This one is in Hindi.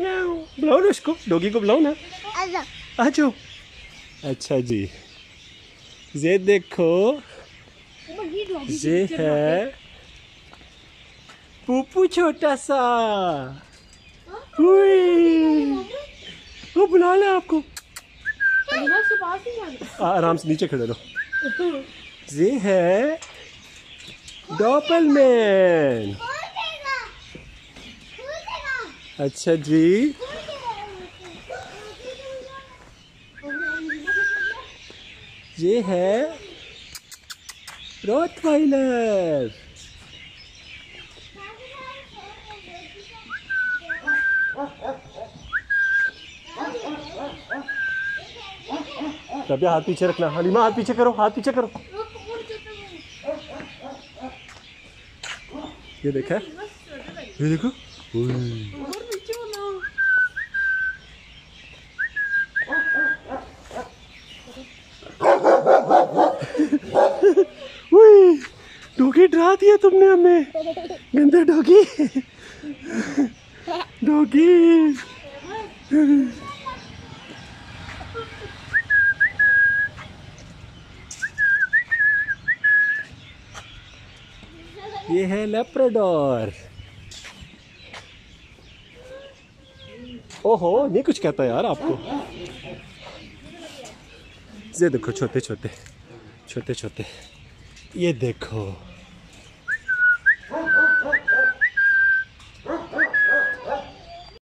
बुलाओ ना उसको डॉगी को बुलाओ ना। आ जाओ। अच्छा जी ये देखो ये है पुप्पू छोटा सा। वो बुला ले आपको। आराम से नीचे खड़े रहो। ये है डॉपलमैन। अच्छा जी। ये है रोटवाइलर हाथ पीछे रखना। हलीमा हाथ पीछे करो, हाथ पीछे करो। ये देखा ये देखो। डॉगी डरा दिया तुमने हमें। गंदा डोगी। डोगी। ये है लेप्राडोर। ओहो नहीं कुछ कहता है यार आपको। ये देखो छोटे छोटे छोटे छोटे ये देखो।